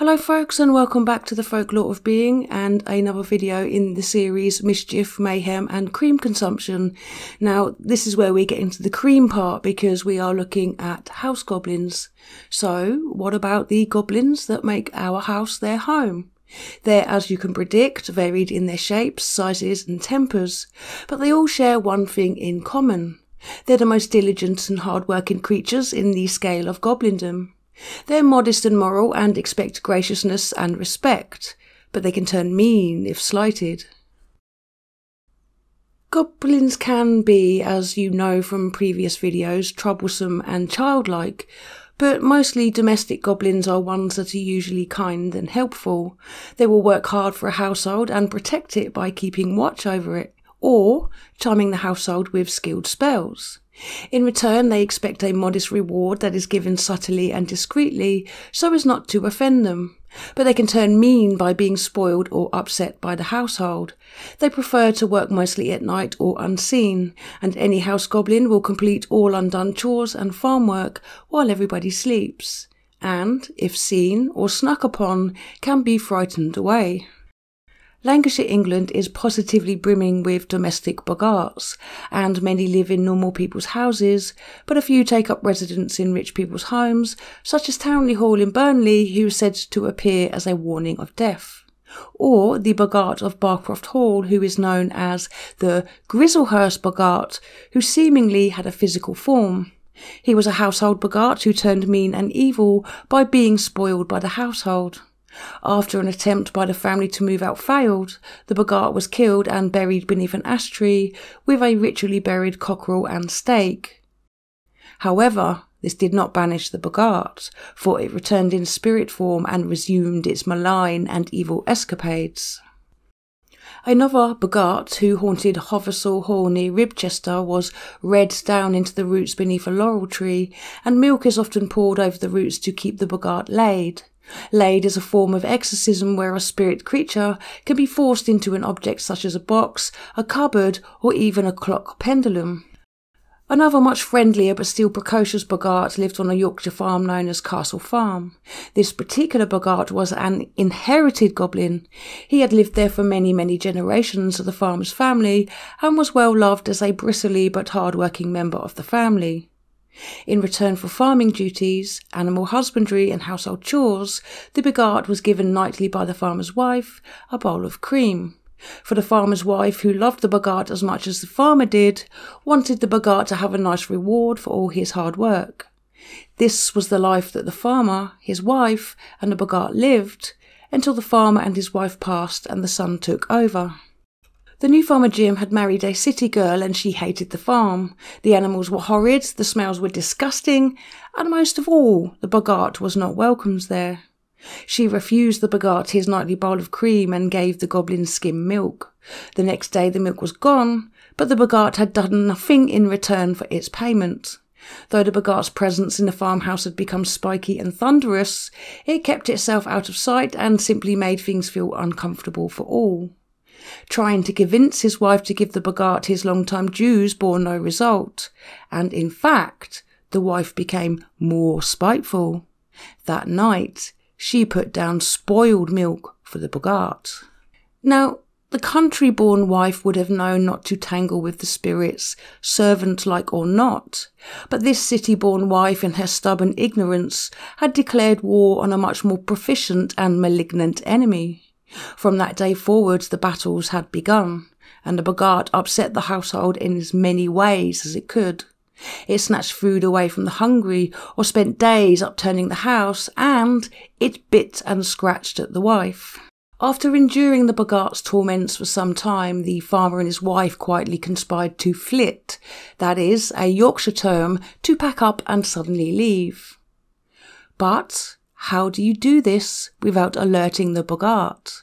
Hello folks and welcome back to the Folklore of Being and another video in the series Mischief, Mayhem and Cream Consumption. Now this is where we get into the cream part because we are looking at house goblins. So what about the goblins that make our house their home? They're, as you can predict, varied in their shapes, sizes and tempers, but they all share one thing in common. They're the most diligent and hard-working creatures in the scale of goblindom. They're modest and moral and expect graciousness and respect, but they can turn mean if slighted. Goblins can be, as you know from previous videos, troublesome and childlike, but mostly domestic goblins are ones that are usually kind and helpful. They will work hard for a household and protect it by keeping watch over it, or charming the household with skilled spells. In return, they expect a modest reward that is given subtly and discreetly so as not to offend them. But they can turn mean by being spoiled or upset by the household. They prefer to work mostly at night or unseen, and any house goblin will complete all undone chores and farm work while everybody sleeps, and, if seen or snuck upon, can be frightened away. Lancashire, England is positively brimming with domestic boggarts, and many live in normal people's houses, but a few take up residence in rich people's homes, such as Townley Hall in Burnley, who is said to appear as a warning of death. Or the Boggart of Barcroft Hall, who is known as the Grizzlehurst Boggart, who seemingly had a physical form. He was a household Boggart who turned mean and evil by being spoiled by the household. After an attempt by the family to move out failed, the Boggart was killed and buried beneath an ash tree with a ritually buried cockerel and steak. However, this did not banish the Boggart, for it returned in spirit form and resumed its malign and evil escapades. Another Boggart who haunted Hothersall Hall near Ribchester was red down into the roots beneath a laurel tree, and milk is often poured over the roots to keep the Boggart laid. Laid is a form of exorcism where a spirit creature can be forced into an object such as a box, a cupboard, or even a clock pendulum. Another much friendlier but still precocious Boggart lived on a Yorkshire farm known as Castle Farm. This particular Boggart was an inherited goblin. He had lived there for many, many generations of the farmer's family and was well loved as a bristly but hard-working member of the family. In return for farming duties, animal husbandry, and household chores, the Boggart was given nightly by the farmer's wife a bowl of cream. For the farmer's wife, who loved the Boggart as much as the farmer did, wanted the Boggart to have a nice reward for all his hard work. This was the life that the farmer, his wife, and the Boggart lived, until the farmer and his wife passed and the son took over. The new farmer Jim had married a city girl and she hated the farm. The animals were horrid, the smells were disgusting, and most of all, the Boggart was not welcomed there. She refused the Boggart his nightly bowl of cream and gave the goblin skim milk. The next day the milk was gone, but the Boggart had done nothing in return for its payment. Though the Boggart's presence in the farmhouse had become spiky and thunderous, it kept itself out of sight and simply made things feel uncomfortable for all. Trying to convince his wife to give the Boggart his long-time dues bore no result, and in fact, the wife became more spiteful. That night, she put down spoiled milk for the Boggart. Now, the country born wife would have known not to tangle with the spirits, servant like or not, but this city born wife, in her stubborn ignorance, had declared war on a much more proficient and malignant enemy. From that day forwards, the battles had begun, and the Boggart upset the household in as many ways as it could. It snatched food away from the hungry, or spent days upturning the house, and it bit and scratched at the wife. After enduring the Boggart's torments for some time, the farmer and his wife quietly conspired to flit, that is, a Yorkshire term to pack up and suddenly leave. But how do you do this without alerting the Boggart?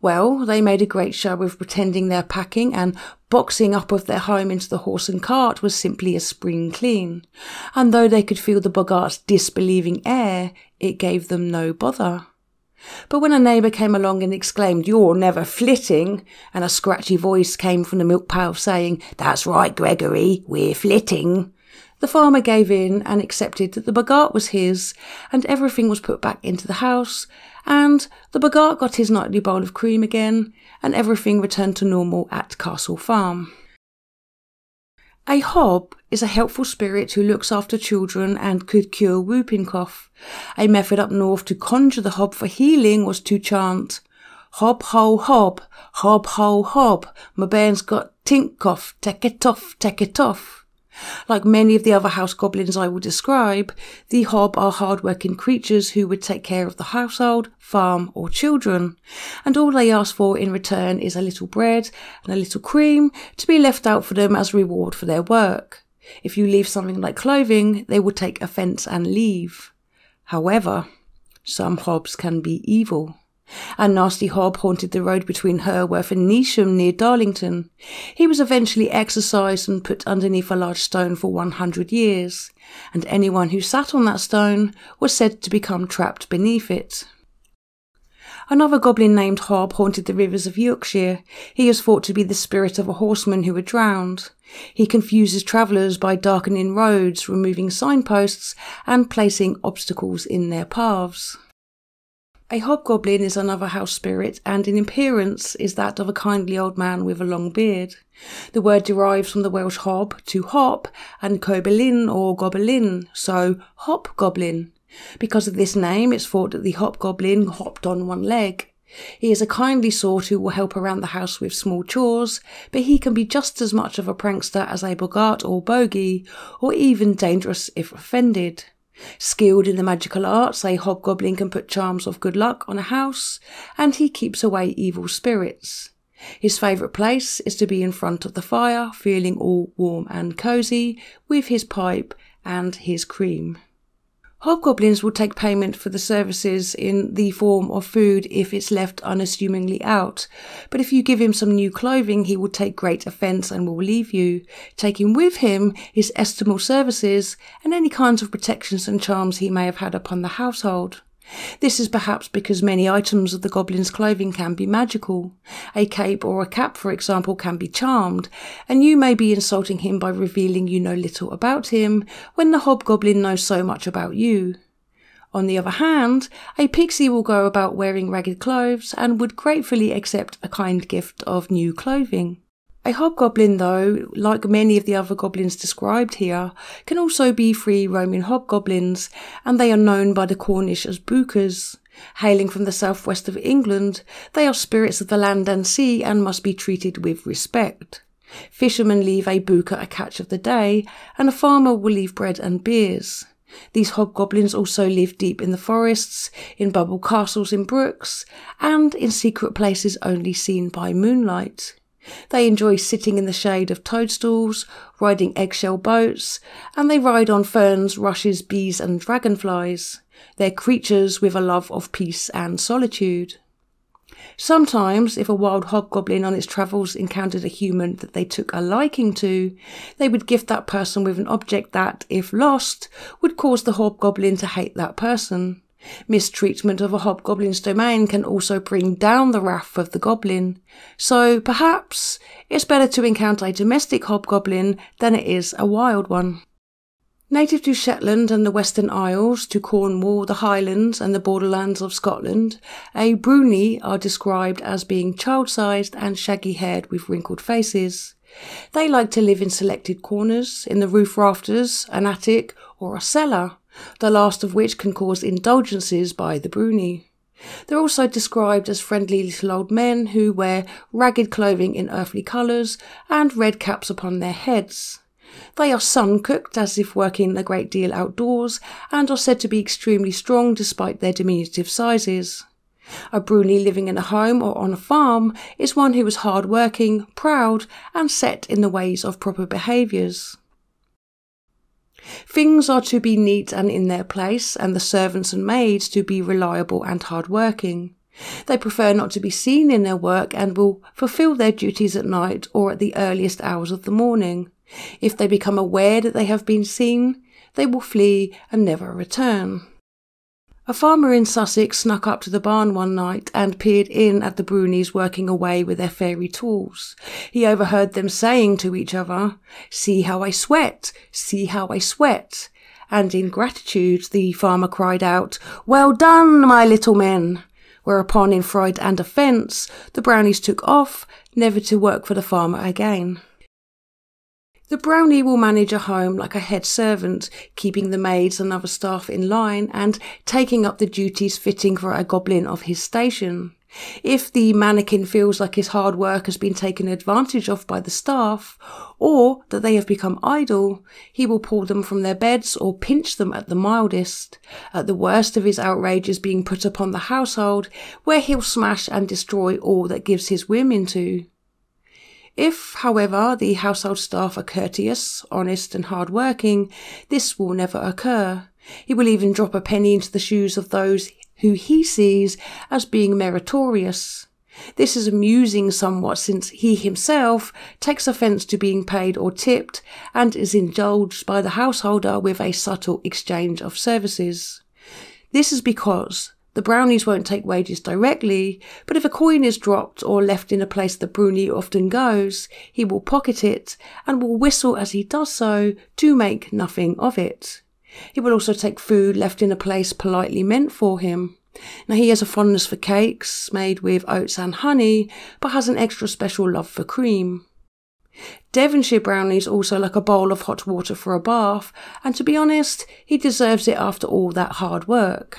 Well, they made a great show of pretending they're packing and boxing up of their home into the horse and cart was simply a spring clean. And though they could feel the Boggart's disbelieving air, it gave them no bother. But when a neighbour came along and exclaimed, You're never flitting, and a scratchy voice came from the milk pail saying, That's right, Gregory, we're flitting, The farmer gave in and accepted that the Boggart was his, and everything was put back into the house, and the Boggart got his nightly bowl of cream again, and everything returned to normal at Castle Farm. A hob is a helpful spirit who looks after children and could cure whooping cough. A method up north to conjure the hob for healing was to chant, Hob ho hob, hob ho hob, my bairn's got kink cough, take it off, take it off. Like many of the other house goblins I will describe, the Hob are hard-working creatures who would take care of the household, farm, or children, and all they ask for in return is a little bread and a little cream to be left out for them as reward for their work. If you leave something like clothing, they will take offence and leave. However, some Hobs can be evil. A nasty hob haunted the road between Hurworth and Neasham near Darlington. He was eventually exorcised and put underneath a large stone for 100 years, and anyone who sat on that stone was said to become trapped beneath it. Another goblin named Hob haunted the rivers of Yorkshire. He is thought to be the spirit of a horseman who had drowned. He confuses travellers by darkening roads, removing signposts, and placing obstacles in their paths. A hobgoblin is another house spirit, and in appearance is that of a kindly old man with a long beard. The word derives from the Welsh hob to hop and cobelin or gobelin, so hobgoblin. Because of this name, it's thought that the hobgoblin hopped on one leg. He is a kindly sort who will help around the house with small chores, but he can be just as much of a prankster as a boggart or bogey, or even dangerous if offended. Skilled in the magical arts, a hobgoblin can put charms of good luck on a house, and he keeps away evil spirits. His favourite place is to be in front of the fire, feeling all warm and cosy, with his pipe and his cream. Hobgoblins will take payment for the services in the form of food if it's left unassumingly out, but if you give him some new clothing, he will take great offence and will leave you, taking with him his estimable services and any kinds of protections and charms he may have had upon the household. This is perhaps because many items of the goblin's clothing can be magical. A cape or a cap, for example, can be charmed, and you may be insulting him by revealing you know little about him when the hobgoblin knows so much about you. On the other hand, a pixie will go about wearing ragged clothes and would gratefully accept a kind gift of new clothing. A hobgoblin, though, like many of the other goblins described here, can also be free roaming hobgoblins, and they are known by the Cornish as buccas. Hailing from the southwest of England, they are spirits of the land and sea and must be treated with respect. Fishermen leave a bucca a catch of the day, and a farmer will leave bread and beers. These hobgoblins also live deep in the forests, in bubble castles in brooks, and in secret places only seen by moonlight. They enjoy sitting in the shade of toadstools, riding eggshell boats, and they ride on ferns, rushes, bees, and dragonflies. They're creatures with a love of peace and solitude. Sometimes, if a wild hobgoblin on its travels encountered a human that they took a liking to, they would gift that person with an object that, if lost, would cause the hobgoblin to hate that person. Mistreatment of a hobgoblin's domain can also bring down the wrath of the goblin, so perhaps it's better to encounter a domestic hobgoblin than it is a wild one. Native to Shetland and the Western Isles, to Cornwall, the Highlands, and the borderlands of Scotland, a Bruni are described as being child sized and shaggy haired with wrinkled faces. They like to live in selected corners, in the roof rafters, an attic, or a cellar the last of which can cause indulgences by the Bruni. They're also described as friendly little old men who wear ragged clothing in earthly colours and red caps upon their heads. They are sun cooked as if working a great deal outdoors and are said to be extremely strong despite their diminutive sizes. A Bruni living in a home or on a farm is one who is hard working, proud, and set in the ways of proper behaviours. Things are to be neat and in their place, and the servants and maids to be reliable and hard-working. They prefer not to be seen in their work and will fulfill their duties at night or at the earliest hours of the morning. If they become aware that they have been seen, they will flee and never return. A farmer in Sussex snuck up to the barn one night and peered in at the Brownies working away with their fairy tools. He overheard them saying to each other, See how I sweat, see how I sweat. And in gratitude, the farmer cried out, Well done, my little men. Whereupon, in fright and offence, the Brownies took off, never to work for the farmer again. The brownie will manage a home like a head servant, keeping the maids and other staff in line and taking up the duties fitting for a goblin of his station. If the mannequin feels like his hard work has been taken advantage of by the staff, or that they have become idle, he will pull them from their beds or pinch them at the mildest. At the worst of his outrages being put upon the household, where he'll smash and destroy all that gives his whim into. If, however, the household staff are courteous, honest, and hard working, this will never occur. He will even drop a penny into the shoes of those who he sees as being meritorious. This is amusing somewhat since he himself takes offence to being paid or tipped and is indulged by the householder with a subtle exchange of services. This is because the brownies won't take wages directly, but if a coin is dropped or left in a place the brownie often goes, he will pocket it and will whistle as he does so to make nothing of it. He will also take food left in a place politely meant for him. Now he has a fondness for cakes made with oats and honey, but has an extra special love for cream. Devonshire brownies also like a bowl of hot water for a bath, and to be honest, he deserves it after all that hard work.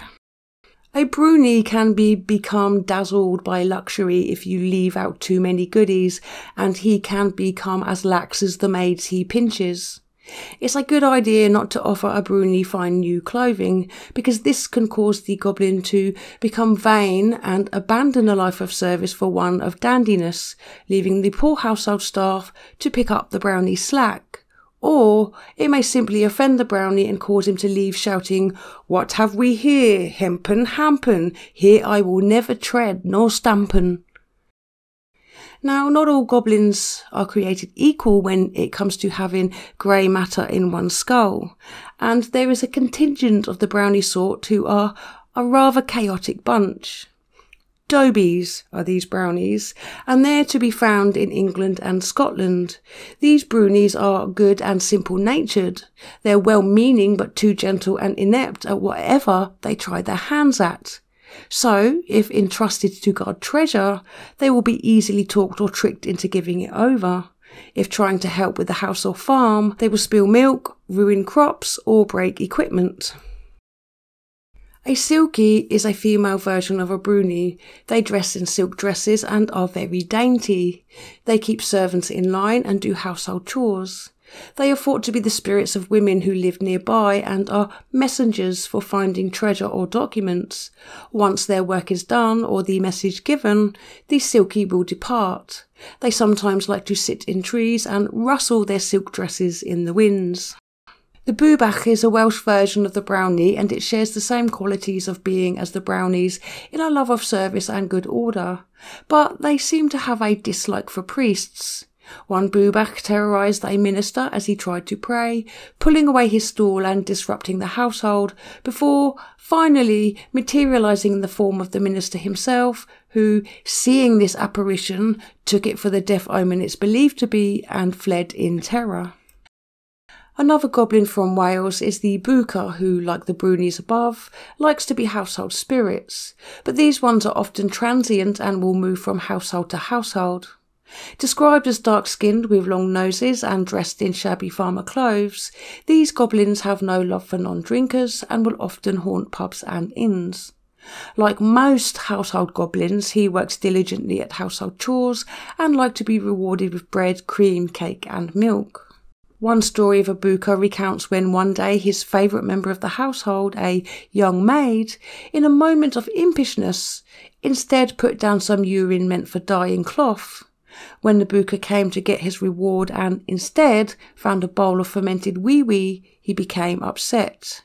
A brownie can be become dazzled by luxury if you leave out too many goodies, and he can become as lax as the maids he pinches. It's a good idea not to offer a brownie fine new clothing, because this can cause the goblin to become vain and abandon a life of service for one of dandiness, leaving the poor household staff to pick up the brownie slack. Or it may simply offend the brownie and cause him to leave shouting, What have we here? Hempen hampen, here I will never tread nor stampen. Now, not all goblins are created equal when it comes to having grey matter in one's skull, and there is a contingent of the brownie sort who are a rather chaotic bunch. Dobies are these brownies, and they're to be found in England and Scotland. These brownies are good and simple natured. They're well meaning but too gentle and inept at whatever they try their hands at. So, if entrusted to guard treasure, they will be easily talked or tricked into giving it over. If trying to help with the house or farm, they will spill milk, ruin crops, or break equipment. A silky is a female version of a bruni. They dress in silk dresses and are very dainty. They keep servants in line and do household chores. They are thought to be the spirits of women who live nearby and are messengers for finding treasure or documents. Once their work is done or the message given, the silky will depart. They sometimes like to sit in trees and rustle their silk dresses in the winds. The Bwbach is a Welsh version of the brownie and it shares the same qualities of being as the brownies in a love of service and good order, but they seem to have a dislike for priests. One Bwbach terrorized a minister as he tried to pray, pulling away his stool and disrupting the household, before finally materializing in the form of the minister himself, who, seeing this apparition, took it for the death omen it's believed to be and fled in terror. Another goblin from Wales is the Bwca, who, like the Brunies above, likes to be household spirits, but these ones are often transient and will move from household to household. Described as dark skinned with long noses and dressed in shabby farmer clothes, these goblins have no love for non drinkers and will often haunt pubs and inns. Like most household goblins, he works diligently at household chores and like to be rewarded with bread, cream, cake, and milk. One story of a Bwca recounts when one day his favourite member of the household, a young maid, in a moment of impishness, instead put down some urine meant for dyeing cloth. When the Bwca came to get his reward and instead found a bowl of fermented wee wee, he became upset.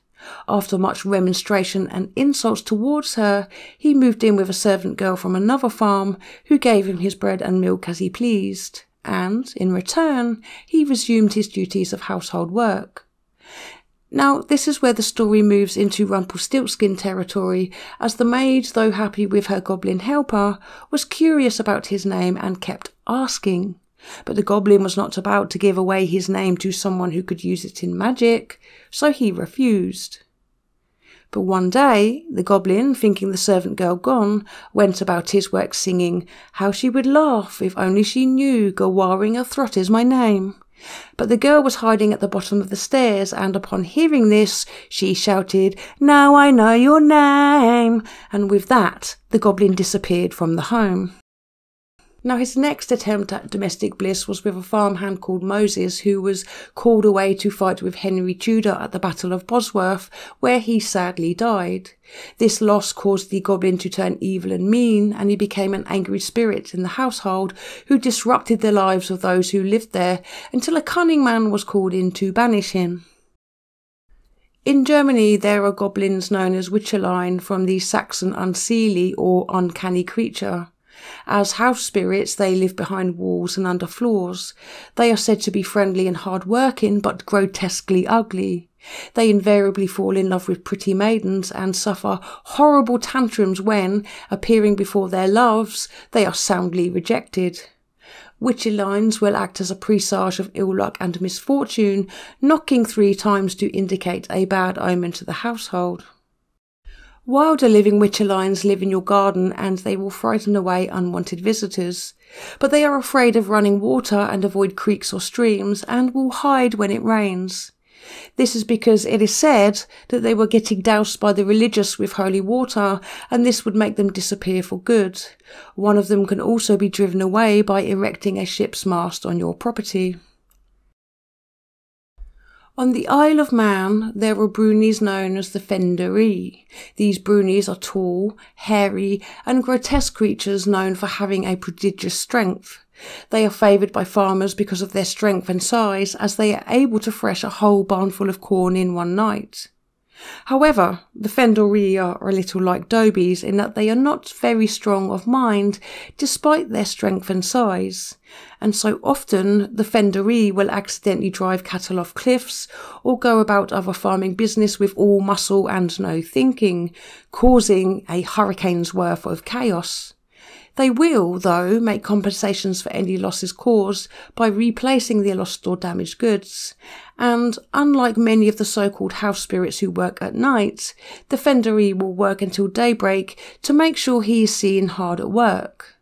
After much remonstration and insults towards her, he moved in with a servant girl from another farm who gave him his bread and milk as he pleased and, in return, he resumed his duties of household work. Now, this is where the story moves into Rumpelstiltskin territory, as the maid, though happy with her goblin helper, was curious about his name and kept asking. But the goblin was not about to give away his name to someone who could use it in magic, so he refused. But one day, the goblin, thinking the servant girl gone, went about his work singing, How she would laugh if only she knew Gwarwyn of Throt is my name. But the girl was hiding at the bottom of the stairs, and upon hearing this, she shouted, Now I know your name! And with that, the goblin disappeared from the home. Now, his next attempt at domestic bliss was with a farmhand called Moses, who was called away to fight with Henry Tudor at the Battle of Bosworth, where he sadly died. This loss caused the goblin to turn evil and mean, and he became an angry spirit in the household who disrupted the lives of those who lived there until a cunning man was called in to banish him. In Germany, there are goblins known as Wichtlein from the Saxon unseelie or uncanny creature. As house spirits, they live behind walls and under floors. They are said to be friendly and hard working, but grotesquely ugly. They invariably fall in love with pretty maidens and suffer horrible tantrums when, appearing before their loves, they are soundly rejected. Wichtleins will act as a presage of ill luck and misfortune, knocking three times to indicate a bad omen to the household. Wilder living Wichtleins live in your garden and they will frighten away unwanted visitors. But they are afraid of running water and avoid creeks or streams and will hide when it rains. This is because it is said that they were getting doused by the religious with holy water and this would make them disappear for good. One of them can also be driven away by erecting a ship's mast on your property. On the Isle of Man, there are brunies known as the Fenderii. These brunies are tall, hairy, and grotesque creatures known for having a prodigious strength. They are favoured by farmers because of their strength and size, as they are able to thresh a whole barnful of corn in one night. However, the Fenderii are a little like Dobies in that they are not very strong of mind despite their strength and size, and so often the Fenderii will accidentally drive cattle off cliffs or go about other farming business with all muscle and no thinking, causing a hurricane's worth of chaos. They will, though, make compensations for any losses caused by replacing the lost or damaged goods. And unlike many of the so-called house spirits who work at night, the Fenderii will work until daybreak to make sure he is seen hard at work.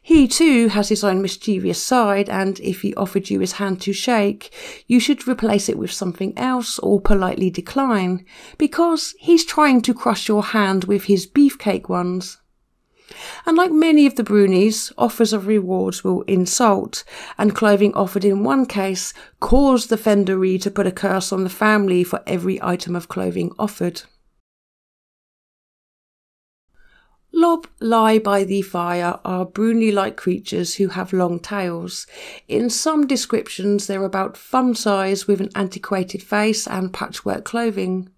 He too has his own mischievous side, and if he offered you his hand to shake, you should replace it with something else or politely decline, because he's trying to crush your hand with his beefcake ones. And like many of the brunies, offers of rewards will insult, and clothing offered in one case caused the Fenderii to put a curse on the family for every item of clothing offered. Lob lie by the fire are bruni like creatures who have long tails. In some descriptions, they're about thumb size with an antiquated face and patchwork clothing.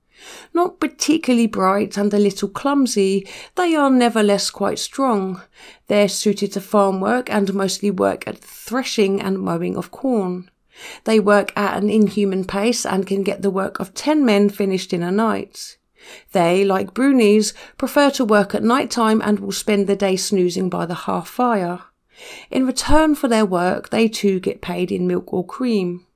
Not particularly bright and a little clumsy, they are nevertheless quite strong. They're suited to farm work and mostly work at threshing and mowing of corn. They work at an inhuman pace and can get the work of ten men finished in a night. They, like brunies, prefer to work at night time and will spend the day snoozing by the hearth fire. In return for their work, they too get paid in milk or cream.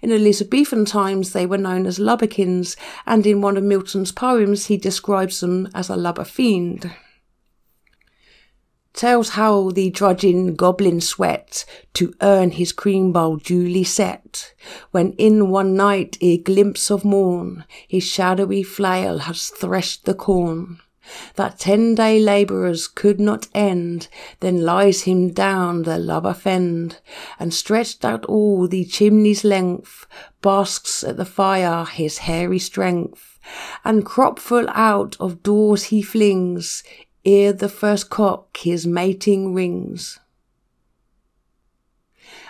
In Elizabethan times, they were known as lubberkins, and in one of Milton's poems, he describes them as a lubber fiend. Tells how the drudging goblin sweat to earn his cream bowl duly set, when in one night, ere glimpse of morn, his shadowy flail has threshed the corn that ten day labourers could not end, then lies him down the lubber fend, and stretched out all the chimney's length, basks at the fire his hairy strength, and cropful out of doors he flings, ere the first cock his mating rings.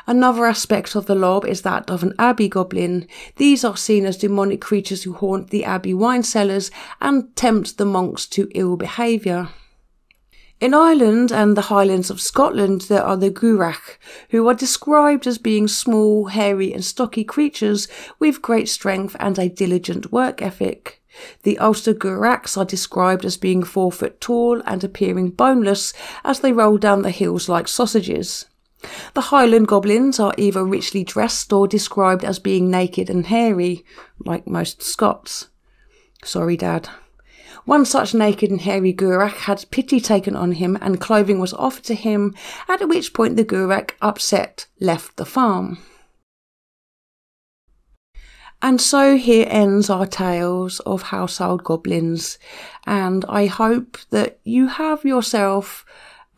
Another aspect of the lob is that of an abbey goblin. These are seen as demonic creatures who haunt the abbey wine cellars and tempt the monks to ill behaviour. In Ireland and the Highlands of Scotland, there are the Gurach, who are described as being small, hairy, and stocky creatures with great strength and a diligent work ethic. The Ulster Gurachs are described as being four foot tall and appearing boneless as they roll down the hills like sausages. The Highland goblins are either richly dressed or described as being naked and hairy, like most Scots. Sorry, Dad. One such naked and hairy Gurach had pity taken on him and clothing was offered to him, at which point the Gurach, upset, left the farm. And so here ends our tales of household goblins, and I hope that you have yourself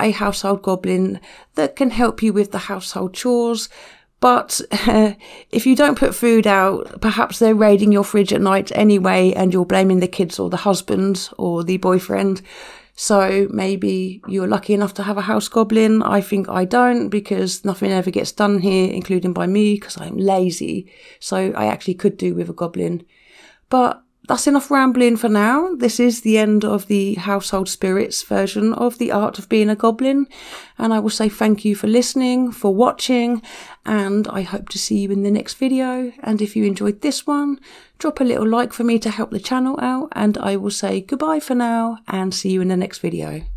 a household goblin that can help you with the household chores, but uh, if you don't put food out, perhaps they're raiding your fridge at night anyway, and you're blaming the kids or the husband or the boyfriend. So maybe you're lucky enough to have a house goblin. I think I don't because nothing ever gets done here, including by me because I'm lazy. So I actually could do with a goblin. But that's enough rambling for now. This is the end of the Household Spirits version of The Art of Being a Goblin. And I will say thank you for listening, for watching, and I hope to see you in the next video. And if you enjoyed this one, drop a little like for me to help the channel out. And I will say goodbye for now and see you in the next video.